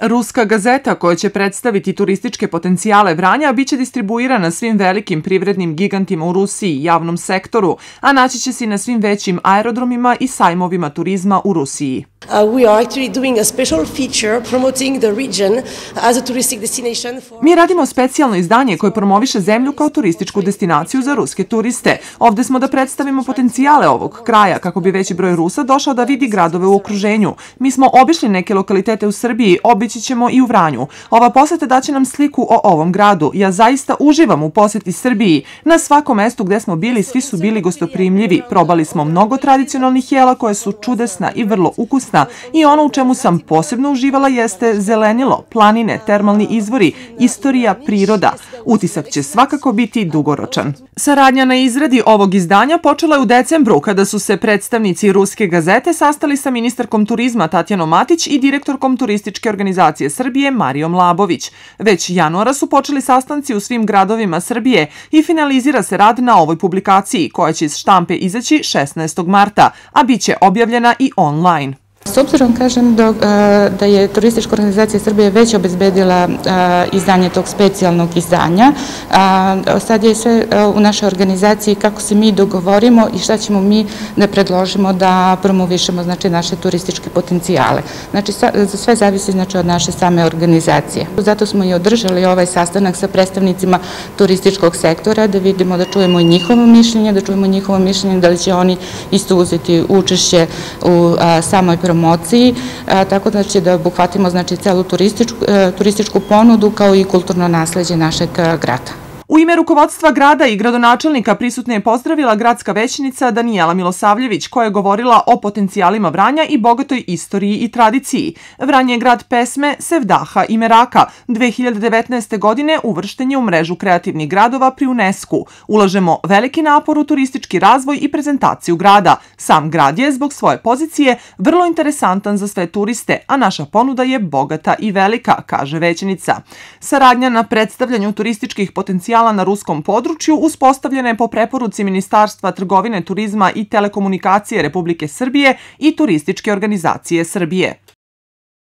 Ruska gazeta koja će predstaviti turističke potencijale Vranja biće distribuirana svim velikim privrednim gigantima u Rusiji i javnom sektoru, a naći će se na svim većim aerodromima i sajmovima turizma u Rusiji. Uh. Mi radimo specijalno izdanje koje promoviše zemlju kao turističku destinaciju za ruske turiste. Ovde smo da predstavimo potencijale ovog kraja kako bi veći broj Rusa došao da vidi gradove u okruženju. Mi smo obišli neke lokalitete u Srbiji, obići ćemo i u Vranju. Ova poseta daće nam sliku o ovom gradu. Ja zaista uživam u poseti Srbiji. Na svakom mestu gde smo bili, svi su bili gostoprimljivi. Probali smo mnogo tradicionalnih jela koje su čudesna i vrlo ukusna korisna i ono u čemu sam posebno uživala jeste zelenilo, planine, termalni izvori, istorija, priroda. Utisak će svakako biti dugoročan. Saradnja na izradi ovog izdanja počela je u decembru kada su se predstavnici Ruske gazete sastali sa ministarkom turizma Tatjanom Matić i direktorkom turističke organizacije Srbije Marijom Labović. Već januara su počeli sastanci u svim gradovima Srbije i finalizira se rad na ovoj publikaciji koja će iz štampe izaći 16. marta, a bit će objavljena i online. S obzirom, kažem, da, da je Turistička organizacija Srbije već obezbedila izdanje tog specijalnog izdanja, sad je sve u našoj organizaciji kako se mi dogovorimo i šta ćemo mi da predložimo da promovišemo znači, naše turističke potencijale. Znači, sve zavisi znači, od naše same organizacije. Zato smo i održali ovaj sastanak sa predstavnicima turističkog sektora, da vidimo, da čujemo i njihovo mišljenje, da čujemo njihovo mišljenje, da li će oni isto uzeti učešće u samoj promociji promociji, tako da će da obuhvatimo znači, celu turističku, e, turističku ponudu kao i kulturno nasledđe našeg grada. U ime rukovodstva grada i gradonačelnika prisutne je pozdravila gradska većnica Danijela Milosavljević koja je govorila o potencijalima Vranja i bogatoj istoriji i tradiciji. Vranje je grad pesme, sevdaha i meraka. 2019. godine uvršten je u mrežu kreativnih gradova pri UNESCO. Ulažemo veliki napor u turistički razvoj i prezentaciju grada. Sam grad je zbog svoje pozicije vrlo interesantan za sve turiste, a naša ponuda je bogata i velika, kaže većnica. Saradnja na predstavljanju turističkih potencijala potencijala na ruskom području uspostavljena je po preporuci Ministarstva trgovine, turizma i telekomunikacije Republike Srbije i Turističke organizacije Srbije.